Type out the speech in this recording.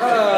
Uh,